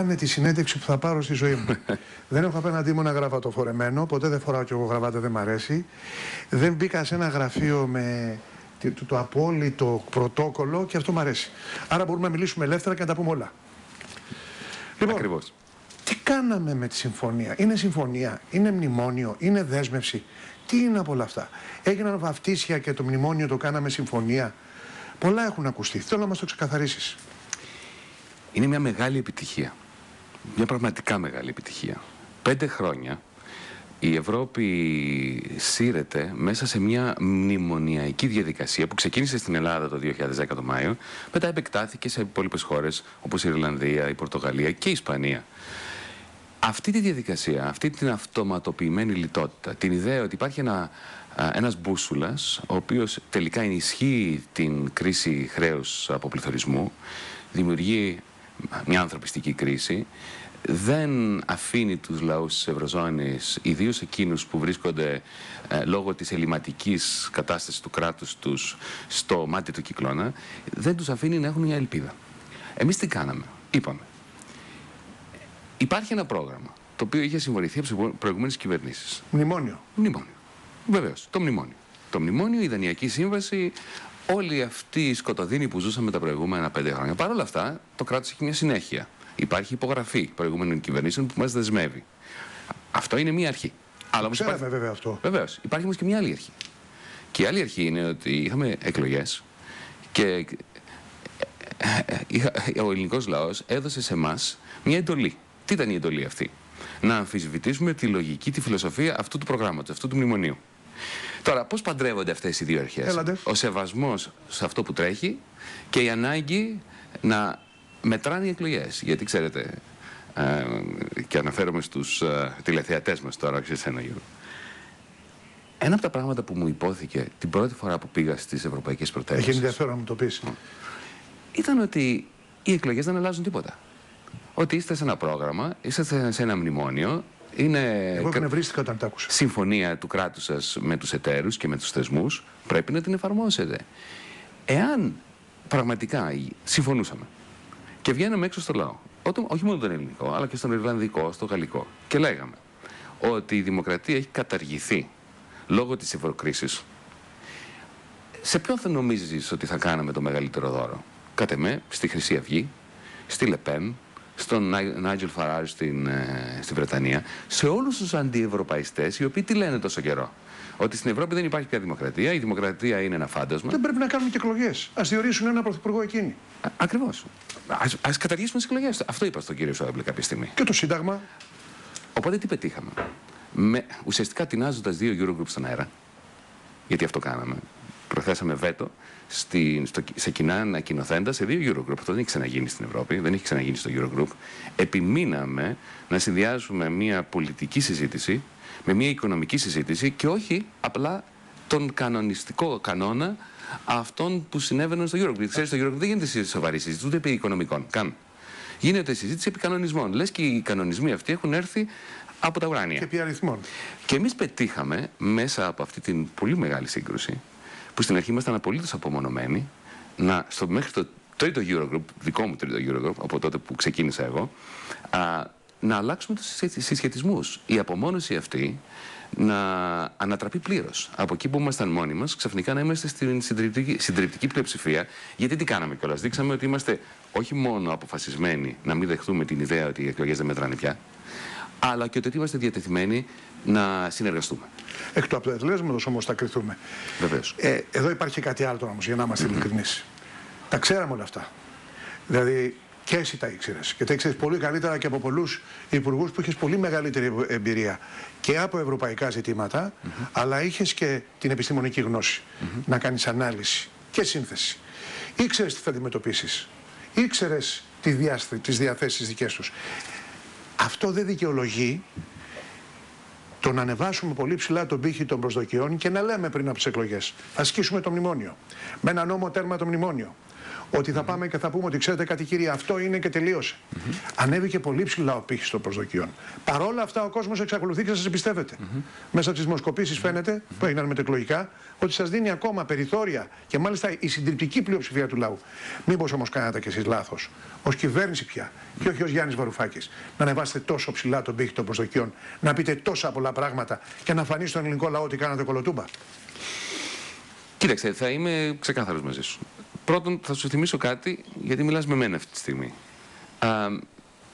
είναι τη συνέντευξη που θα πάρω στη ζωή μου. δεν έχω απέναντί μου ένα γραβάτο φορεμένο, ποτέ δεν φοράω κι εγώ γραβάτα, δεν μ' αρέσει. Δεν μπήκα σε ένα γραφείο με το, το απόλυτο πρωτόκολλο και αυτό μου αρέσει. Άρα μπορούμε να μιλήσουμε ελεύθερα και να τα πούμε όλα. Λοιπόν, Ακριβώς. τι κάναμε με τη συμφωνία; Είναι συμφωνία, είναι μνημόνιο, είναι δέσμευση. Τι είναι από όλα αυτά; Έγιναν βαφτίσια και το μνημόνιο το κάναμε συμφωνία. Πολλά έχουν ακουστεί. Θέλω να μας το ξεκαθαρίσεις. Είναι μια μεγάλη επιτυχία. Μια πραγματικά μεγάλη επιτυχία. Πέντε χρόνια η Ευρώπη σύρεται μέσα σε μια μνημονιακή διαδικασία που ξεκίνησε στην Ελλάδα το 2010 το Μάιο, μετά επεκτάθηκε σε υπόλοιπες χώρες όπως η Ιρλανδία, η Πορτογαλία και η Ισπανία. Αυτή τη διαδικασία, αυτή την αυτοματοποιημένη λιτότητα, την ιδέα ότι υπάρχει ένα, ένας μπούσουλας, ο οποίος τελικά ενισχύει την κρίση χρέους από πληθωρισμού, δημιουργεί μια ανθρωπιστική κρίση, δεν αφήνει τους λαούς της Ευρωζώνης, ιδίως εκείνους που βρίσκονται ε, λόγω της ελληματικής κατάστασης του κράτους τους στο μάτι του κυκλώνα, δεν τους αφήνει να έχουν μια ελπίδα. Εμείς τι κάναμε; Είπαμε. Υπάρχει ένα πρόγραμμα το οποίο είχε συμφωνηθεί από τις προηγούμενες κυβερνήσεις. Μνημόνιο. Μνημόνιο. Βεβαίως. Το μνημόνιο. Το μνημόνιο, η Δανειακή Σύμβαση, όλη αυτή η σκοτωδίνη που ζούσαμε τα προηγούμενα πέντε χρόνια. Παρ' όλα αυτά, το κράτος έχει μια συνέχεια. Υπάρχει υπογραφή προηγούμενων κυβερνήσεων που μας δεσμεύει. Αυτό είναι μία αρχή. Αλλά Ξέραμε υπάρχει... βέβαια αυτό. Βεβαίως. Υπάρχει όμως και μία άλλη αρχή. Και η άλλη αρχή είναι ότι είχαμε εκλογές και ε, ε, ε, ο ελληνικός λαός έδωσε σε εμά μια εντολή. Τι ήταν η εντολή αυτή, Να αμφισβητήσουμε τη λογική, τη φιλοσοφία αυτού του προγράμματος, αυτού του μνημονίου. Τώρα, πώς παντρεύονται αυτές οι δύο αρχές, Ο σεβασμός σε αυτό που τρέχει και η ανάγκη να μετράνε οι εκλογές. Γιατί ξέρετε, ε, και αναφέρομαι στους ε, τηλεθεατές μας τώρα, όχι σε ένα γύρο. Ένα από τα πράγματα που μου υπόθηκε την πρώτη φορά που πήγα στις ευρωπαϊκές πρωτεύουσε. Έχει ενδιαφέρον να μου το πεις. Ήταν ότι οι εκλογές δεν αλλάζουν τίποτα. Ότι είστε σε ένα πρόγραμμα, είστε σε ένα μνημόνιο. Είναι Εγώ εκνευρίστηκα όταν τα άκουσα. Συμφωνία του κράτους σας με τους εταίρους και με τους θεσμούς. Πρέπει να την εφαρμόσετε. Εάν πραγματικά συμφωνούσαμε και βγαίναμε έξω στο λαό. όχι μόνο τον ελληνικό, αλλά και στον Ιρλανδικό, στο γαλλικό. Και λέγαμε ότι η δημοκρατία έχει καταργηθεί λόγω της ευρωκρίσης. Σε ποιον θα νομίζεις ότι θα κάναμε το μεγαλύτερο δώρο; Κάτε με, στη Χρυσή Αυγή, στη Λεπέν, στον Νάιτζελ Φαράζ στην, ε, στη Βρετανία, σε όλους τους αντιευρωπαϊστές οι οποίοι τι λένε τόσο καιρό; Ότι στην Ευρώπη δεν υπάρχει πια δημοκρατία, η δημοκρατία είναι ένα φάντασμα. Δεν πρέπει να κάνουν και εκλογές. Α διορίσουν ένα πρωθυπουργό εκείνη. Ακριβώς. Α καταργήσουμε τις εκλογές. Αυτό είπα στον κύριο Σόεμπλε κάποια στιγμή. Και το Σύνταγμα. Οπότε τι πετύχαμε; Με, ουσιαστικά τεινάζοντας δύο Eurogroups στον αέρα, γιατί αυτό κάναμε. Προθέσαμε βέτο στη, στο, σε κοινά ανακοινοθέντα σε δύο Eurogroup. Αυτό δεν έχει ξαναγίνει στην Ευρώπη, δεν έχει ξαναγίνει στο Eurogroup. Επιμείναμε να συνδυάσουμε μια πολιτική συζήτηση με μια οικονομική συζήτηση και όχι απλά τον κανονιστικό κανόνα αυτών που συνέβαιναν στο Eurogroup. Ξέρετε, στο Eurogroup δεν γίνεται σοβαρή συζήτηση ούτε επί οικονομικών. Καν. Γίνεται συζήτηση επί κανονισμών. Λες και οι κανονισμοί αυτοί έχουν έρθει από τα ουράνια. Και επί αριθμών. Και εμείς πετύχαμε μέσα από αυτή την πολύ μεγάλη σύγκρουση, που στην αρχή ήμασταν απολύτως απομονωμένοι, να, στο, μέχρι το τρίτο Eurogroup, δικό μου τρίτο Eurogroup, από τότε που ξεκίνησα εγώ, α, να αλλάξουμε τους συσχετισμούς. Η απομόνωση αυτή να ανατραπεί πλήρως. Από εκεί που ήμασταν μόνοι μας, ξαφνικά να είμαστε στην συντριπτική, συντριπτική πλειοψηφία. Γιατί τι κάναμε κιόλας. Δείξαμε ότι είμαστε όχι μόνο αποφασισμένοι να μην δεχτούμε την ιδέα ότι οι εκλογές δεν μετράνε πια, αλλά και ότι είμαστε διατεθειμένοι να συνεργαστούμε. Εκ του αποτελέσματο όμως θα κρυθούμε. Βεβαίως. Ε, εδώ υπάρχει κάτι άλλο όμως, για να είμαστε mm -hmm. ειλικρινείς. Τα ξέραμε όλα αυτά. Δηλαδή, και εσύ τα ήξερες. Και τα ήξερες πολύ καλύτερα και από πολλούς υπουργούς που είχες πολύ μεγαλύτερη εμπειρία και από ευρωπαϊκά ζητήματα, αλλά είχες και την επιστημονική γνώση να κάνεις ανάλυση και σύνθεση. Ήξερες τι θα αντιμετωπίσεις. Ήξερες τις διαθέσεις δικές τους. Αυτό δεν δικαιολογεί το να ανεβάσουμε πολύ ψηλά τον πύχη των προσδοκιών και να λέμε πριν από τις εκλογές. Ασκήσουμε το μνημόνιο. Με ένα νόμο τέρμα το μνημόνιο. Ότι θα πάμε και θα πούμε ότι ξέρετε κάτι κύριε, αυτό είναι και τελείωσε. Ανέβηκε πολύ ψηλά ο πύχης των προσδοκιών. Παρόλα αυτά ο κόσμος εξακολουθεί και σας εμπιστεύεται. Μέσα από τις δημοσκοπήσεις φαίνεται, που έγιναν μετεκλογικά, ότι σας δίνει ακόμα περιθώρια και μάλιστα η συντριπτική πλειοψηφία του λαού. Μήπως όμως κάνατε κι εσείς λάθος, ως κυβέρνηση πια, και όχι ως Γιάννης Βαρουφάκης, να ανεβάσετε τόσο ψηλά τον πύχη των προσδοκιών, να πείτε τόσα πολλά πράγματα και να φανεί στον ελληνικό λαό ότι κάνατε κολοτούμπα; Κοίταξε, θα είμαι ξεκάθαρος μαζί σου. Πρώτον, θα σου θυμίσω κάτι, γιατί μιλάς με μένα αυτή τη στιγμή. Α,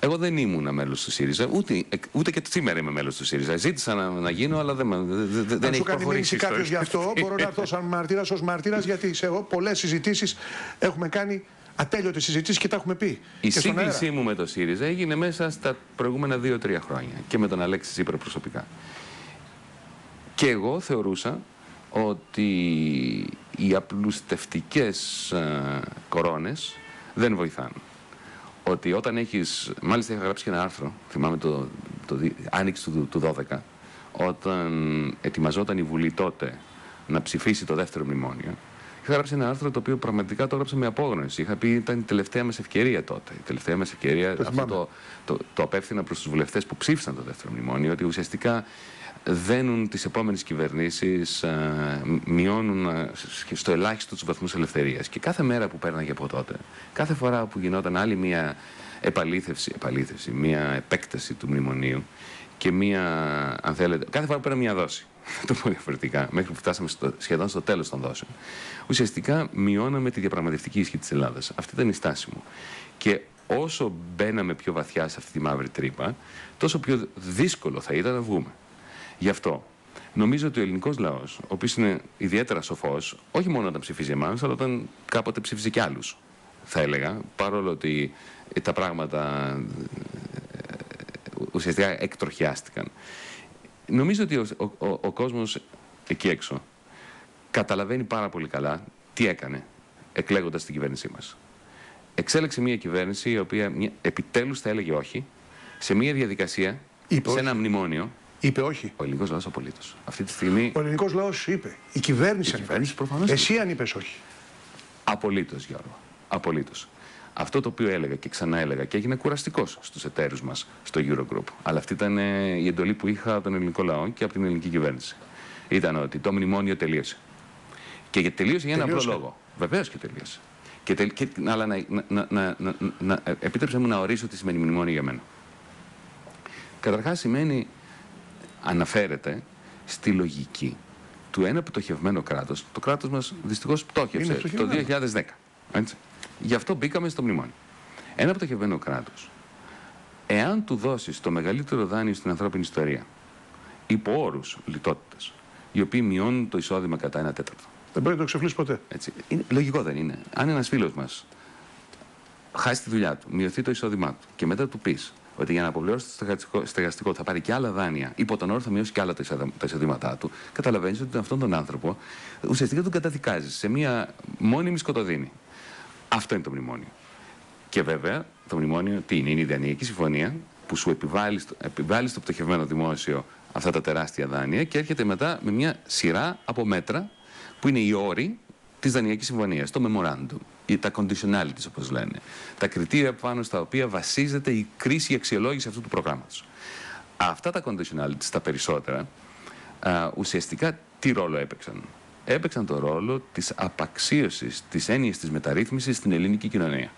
εγώ δεν ήμουν μέλος του ΣΥΡΙΖΑ, ούτε, ούτε και σήμερα είμαι μέλος του ΣΥΡΙΖΑ. Ζήτησα να, να γίνω, αλλά δεν, δεν, δεν έχει προχωρήσει. Αν σου κάνει κάποιος γι' αυτό, μπορώ να έρθω σαν μάρτυρα, ως μάρτυρα, γιατί σε εγώ πολλές συζητήσεις έχουμε κάνει ατέλειωτες συζητήσεις και τα έχουμε πει. Η σύγκλησή μου με το ΣΥΡΙΖΑ έγινε μέσα στα προηγούμενα δύο-τρία χρόνια και με τον Αλέξη Τσίπρα προσωπικά. Και εγώ θεωρούσα ότι οι απλουστευτικές ε, κορώνες δεν βοηθάνε. Ότι όταν έχεις, μάλιστα είχα γράψει και ένα άρθρο, θυμάμαι το, το, το άνοιξη του, του 12, όταν ετοιμαζόταν η Βουλή τότε να ψηφίσει το δεύτερο μνημόνιο, είχα γράψει ένα άρθρο το οποίο πραγματικά το έγραψα με απόγνωση. Είχα πει ήταν η τελευταία μας ευκαιρία τότε. Η τελευταία μας ευκαιρία, το αυτό το, το, το απέφθηνα προς τους βουλευτές που ψήφισαν το δεύτερο μνημόνιο, ότι ουσιαστικά δένουν τις επόμενες κυβερνήσεις, α, μειώνουν α, στο ελάχιστο τους βαθμούς ελευθερίας. Και κάθε μέρα που πέρναγε από τότε, κάθε φορά που γινόταν άλλη μια επαλήθευση, επαλήθευση μια επέκταση του μνημονίου και μια, αν θέλετε, κάθε φορά που πέραμε μια δόση, το πω διαφορετικά, μέχρι που φτάσαμε στο, σχεδόν στο τέλος των δόσεων, ουσιαστικά μειώναμε τη διαπραγματευτική ισχύ της Ελλάδας. Αυτή ήταν η στάση μου. Και όσο μπαίναμε πιο βαθιά σε αυτή τη μαύρη τρύπα, τόσο πιο δύσκολο θα ήταν να βγούμε. Γι' αυτό νομίζω ότι ο ελληνικός λαός, ο οποίος είναι ιδιαίτερα σοφός, όχι μόνο όταν ψηφίζει εμάς, αλλά όταν κάποτε ψήφιζε κι άλλους, θα έλεγα, παρόλο ότι τα πράγματα ε, ουσιαστικά εκτροχιάστηκαν. Νομίζω ότι ο, ο, ο, κόσμος εκεί έξω καταλαβαίνει πάρα πολύ καλά τι έκανε εκλέγοντας την κυβέρνησή μας. Εξέλεξε μια κυβέρνηση η οποία επιτέλους θα έλεγε όχι σε μια διαδικασία, σε ένα μνημόνιο Είπε όχι. Ο ελληνικός λαός απολύτως. Αυτή τη στιγμή. Ο ελληνικός λαός είπε. Η κυβέρνηση, η κυβέρνηση προφανώς Εσύ αν είπες όχι. Απολύτως, Γιώργο. Απολύτως. Αυτό το οποίο έλεγα και ξανά έλεγα και έγινε κουραστικός στους εταίρους μας στο Eurogroup. Αλλά αυτή ήταν ε, η εντολή που είχα από τον ελληνικό λαό και από την ελληνική κυβέρνηση. Ήταν ότι το μνημόνιο τελείωσε. Και τελείωσε για ένα απλό λόγο. Βεβαίως και τελείωσε. Και, τελ, και, αλλά να, να, να, να, να, επίτρεψε μου να ορίσω τι σημαίνει μνημόνιο για μένα. Καταρχάς σημαίνει αναφέρεται στη λογική του ένα πτωχευμένο κράτος. Το κράτος μας δυστυχώς πτώχευσε το 2010. Έτσι. Γι' αυτό μπήκαμε στο μνημόνιο. Ένα πτωχευμένο κράτος, εάν του δώσεις το μεγαλύτερο δάνειο στην ανθρώπινη ιστορία, υπό όρους λιτότητας, οι οποίοι μειώνουν το εισόδημα κατά ένα τέταρτο. Δεν πρέπει να το ξεφλεί ποτέ. Έτσι. Είναι, λογικό δεν είναι. Αν ένας φίλος μας χάσει τη δουλειά του, μειωθεί το εισόδημά του και μετά του πεις ότι για να αποπληρώσει το στεγαστικό θα πάρει και άλλα δάνεια, υπό τον όρο θα μειώσει και άλλα τα εισοδήματά του, καταλαβαίνεις ότι αυτόν τον άνθρωπο ουσιαστικά τον καταδικάζεις σε μια μόνιμη σκοτωδίνη. Αυτό είναι το μνημόνιο. Και βέβαια το μνημόνιο τι είναι, είναι η Ιδανική Συμφωνία που σου επιβάλλει, επιβάλλει στο πτωχευμένο δημόσιο αυτά τα τεράστια δάνεια και έρχεται μετά με μια σειρά από μέτρα που είναι οι όροι της Δανειακής Συμφωνίας, το memorandum ή τα conditionalities όπως λένε. Τα κριτήρια πάνω στα οποία βασίζεται η κρίση η αξιολόγηση αυτού του προγράμματος. Αυτά τα conditionalities, τα περισσότερα, α, ουσιαστικά τι ρόλο έπαιξαν; Έπαιξαν το ρόλο της απαξίωσης της έννοιας της μεταρρύθμισης στην ελληνική κοινωνία.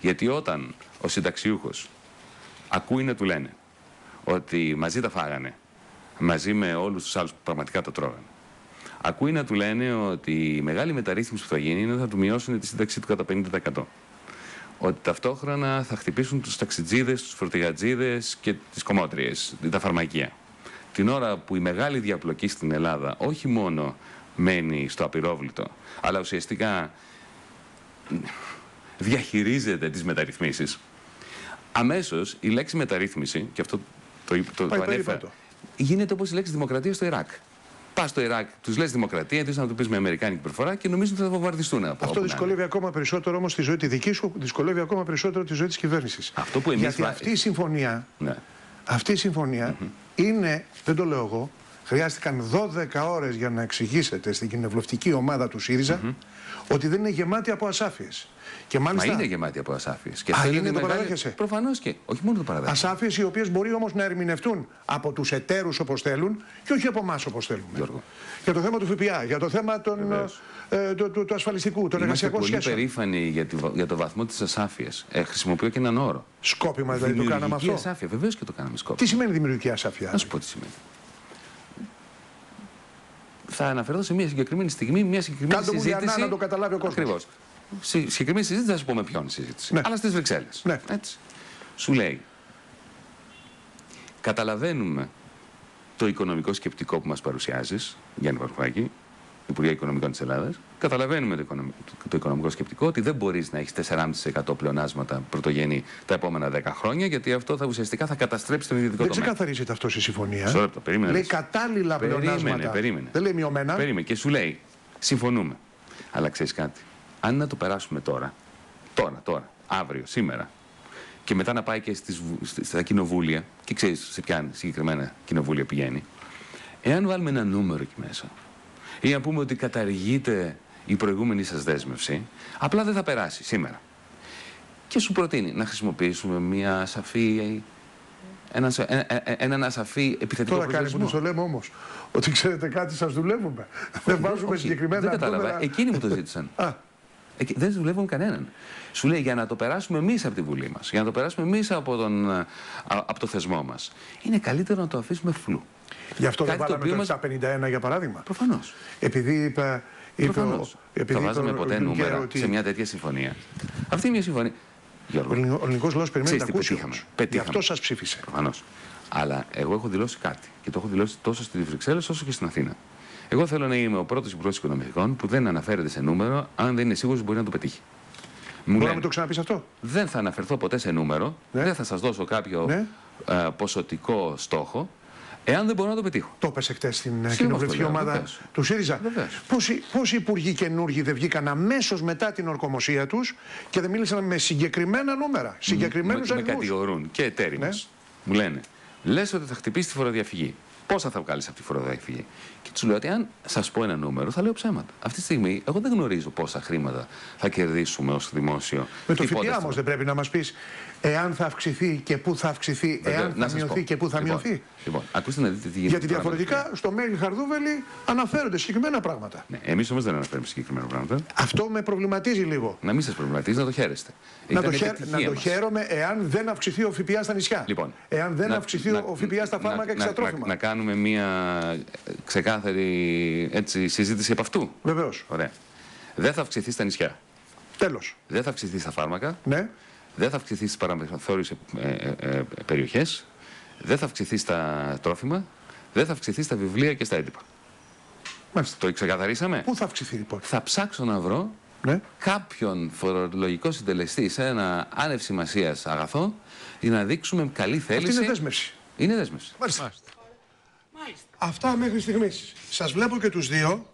Γιατί όταν ο συνταξιούχος ακούει να του λένε ότι μαζί τα φάγανε, μαζί με όλους τους άλλους που πραγματικά τα τρώγανε, ακούει να του λένε ότι η μεγάλη μεταρρύθμιση που θα γίνει είναι ότι θα του μειώσουν τη σύνταξή του κατά 50%. Ότι ταυτόχρονα θα χτυπήσουν τους ταξιτζίδες, τους φορτηγατζίδες και τις κομμότριες, τα φαρμακεία. Την ώρα που η μεγάλη διαπλοκή στην Ελλάδα όχι μόνο μένει στο απειρόβλητο, αλλά ουσιαστικά διαχειρίζεται τις μεταρρυθμίσεις, αμέσως η λέξη μεταρρύθμιση, και αυτό το, το, το ανέφερα, γίνεται όπως η λέξη δημοκρατία στο Ιράκ. Πας στο Ιράκ, τους λες δημοκρατία, θε να το πεις με αμερικάνικη προφορά και νομίζω ότι θα βομβαρδιστούν από Αυτό δυσκολεύει ακόμα περισσότερο όμως τη ζωή τη δική σου, δυσκολεύει ακόμα περισσότερο τη ζωή της κυβέρνησης. Αυτό που εμείς Γιατί αυτή η συμφωνία, ναι. αυτή η συμφωνία είναι, δεν το λέω εγώ, χρειάστηκαν 12 ώρες για να εξηγήσετε στην κοινοβουλευτική ομάδα του ΣΥΡΙΖΑ ότι δεν είναι γεμάτη από ασάφειες. Και Μα μάλιστα είναι γεμάτη από ασάφειες. Α, είναι, το παραδέχεσαι; Προφανώς και. Όχι μόνο το παραδέχεσαι. ασάφειες οι οποίες μπορεί όμως να ερμηνευτούν από τους εταίρους όπως θέλουν και όχι από εμάς όπως θέλουμε. Γιώργο. Για το θέμα του ΦΠΑ, για το θέμα των, Βεβαίως. ε, του, του, του ασφαλιστικού, των Είμαστε εργασιακών πολύ σχέσεων. περήφανοι για, τη- για το βαθμό της ασάφειας. Ε, χρησιμοποιώ και έναν όρο. Σκόπιμα δηλαδή το κάναμε αυτό. ασάφεια. Βεβαίως και το κάναμε σκόπιμα. Τι σημαίνει δημιουργική ασάφεια. Να σου πω τι σημαίνει. Θα αναφερθώ σε μια συγκεκριμένη στιγμή, μια συγκεκριμένη Κάντε μου συζήτηση. διανά να το καταλάβει ο κόσμος. Ακριβώς. Συγκεκριμένη συζήτηση θα σου πω με ποιον συζήτηση. Ναι. Αλλά στις Βρυξέλλες. Ναι. Έτσι. Σου λέει. Καταλαβαίνουμε το οικονομικό σκεπτικό που μας παρουσιάζεις, Γιάννη Βαρουφάκη, Υπουργέ Οικονομικών της Ελλάδας. Καταλαβαίνουμε το οικονομικό, το οικονομικό σκεπτικό ότι δεν μπορείς να έχεις 4,5% πλεονάσματα πρωτογενή τα επόμενα 10 χρόνια, γιατί αυτό θα ουσιαστικά θα καταστρέψει τον ιδιωτικό Δεν τομέα. ξεκαθαρίζεται αυτό στη συμφωνία. Μισό λεπτό, περίμενε. Λέει να δεις. κατάλληλα Περίμενε, πλεονάσματα. περίμενε. Δεν λέει μειωμένα. Περίμενε και σου λέει, συμφωνούμε. Αλλά ξέρεις κάτι. Αν να το περάσουμε τώρα, τώρα, τώρα, αύριο, σήμερα, και μετά να πάει και στις, βου- σ- στα κοινοβούλια, και ξέρεις σε ποια συγκεκριμένα κοινοβούλια πηγαίνει, εάν βάλουμε ένα νούμερο εκεί μέσα, ή να πούμε ότι καταργείται η προηγούμενη σας δέσμευση, απλά δεν θα περάσει σήμερα. Και σου προτείνει να χρησιμοποιήσουμε μια σαφή. Ένα, ε- ε- ε- έναν ασαφή επιθετικό Τώρα κάνει που προσδιορισμό. το λέμε όμως. Ότι ξέρετε κάτι, σας δουλεύουμε. δεν βάζουμε Όχι, συγκεκριμένα Δεν κατάλαβα. νούμερα. Εκείνοι μου το ζήτησαν. Α, Εκεί, δεν δουλεύουν κανέναν. Σου λέει για να το περάσουμε εμείς από τη Βουλή μας, για να το περάσουμε εμείς από, τον, α, από το θεσμό μας. Είναι καλύτερο να το αφήσουμε φλού. Γι' αυτό δεν Κάτι το βάλαμε το οποίο 751 για παράδειγμα. Προφανώς. Επειδή είπε. είπε Προφανώς. ο- επειδή Θα είπε βάζαμε ο ποτέ Juncker νούμερα ότι σε μια τέτοια συμφωνία. Αυτή είναι μια συμφωνία. Ο Γιώργο, ελληνικό- ο ελληνικό λαό περιμένει Ξέρεις να τι ακούσει. πετύχαμε. όμως. Γι' Πετύχαμε. αυτό σας ψήφισε. Προφανώς. Αλλά εγώ έχω δηλώσει κάτι. Και το έχω δηλώσει τόσο στις Βρυξέλλες όσο και στην Αθήνα. Εγώ θέλω να είμαι ο πρώτος υπουργός οικονομικών που δεν αναφέρεται σε νούμερο αν δεν είναι σίγουρος ότι μπορεί να το πετύχει. Μου Μπορεί να λένε, μου το ξαναπείς αυτό; δεν θα αναφερθώ ποτέ σε νούμερο, Ναι. δεν θα σας δώσω κάποιο Ναι. ε, ποσοτικό στόχο, εάν δεν μπορώ να το πετύχω. Το έπεσε χτες στην ε, αυτό κοινοβουλευτική λέω, ομάδα βεβαίως. του ΣΥΡΙΖΑ. Βεβαίως. Πόσοι, πόσοι υπουργοί καινούργοι δεν βγήκαν αμέσως μετά την ορκομοσία τους και δεν μίλησαν με συγκεκριμένα νούμερα, συγκεκριμένους με, με αριθμούς. κατηγορούν και εταίροι Ναι. μας. Μου λένε, λες ότι θα χτυπήσει τη φοροδιαφυγή. Πόσα θα βγάλεις από τη φοροδιαφυγή. Και τους λέω ότι αν σας πω ένα νούμερο, θα λέω ψέματα. Αυτή τη στιγμή, εγώ δεν γνωρίζω πόσα χρήματα θα κερδίσουμε ως δημόσιο. Με το και πότε ΦΠΑ θα- όμως δεν πρέπει να μας πεις εάν θα αυξηθεί και πού θα αυξηθεί, Βέβαια, εάν να θα σας μειωθεί πω. και πού θα λοιπόν, μειωθεί. Λοιπόν, ακούστε να δείτε τι γίνεται. Γιατί τώρα με το διαφορετικά στο mail Χαρδούβελη αναφέρονται συγκεκριμένα πράγματα. Ναι, εμείς όμως δεν αναφέρουμε συγκεκριμένα πράγματα. Αυτό με προβληματίζει λίγο. Να μην σας προβληματίζει, να το χαίρεστε. Να το, Ήταν χαίρε- επιτυχία να το μας. χαίρομαι εάν δεν αυξηθεί ο ΦΠΑ στα νησιά. Λοιπόν, εάν δεν να- αυξηθεί να- ο ΦΠΑ στα να- φάρμακα και να- στα τρόφιμα. Να, να κάνουμε μια ε, ξεκάθαρη έτσι, συζήτηση από αυτού. Βεβαίως. Ωραία. Δεν θα αυξηθεί στα νησιά. Τέλος. Δεν θα αυξηθεί στα φάρμακα. Ναι. Δεν θα αυξηθεί στις παραμεθόριες περιοχές. Δεν θα αυξηθεί στα τρόφιμα. Δεν θα αυξηθεί στα βιβλία και στα έντυπα. Μάλιστα. Το ξεκαθαρίσαμε; Πού θα αυξηθεί λοιπόν; Θα ψάξω να βρω Ναι. κάποιον φορολογικό συντελεστή σε ένα άνευ σημασίας αγαθό για να δείξουμε καλή θέληση. Αυτή είναι δέσμευση. Είναι δέσμευση. Μάλιστα. Αυτά μέχρι στιγμής. Σας βλέπω και τους δύο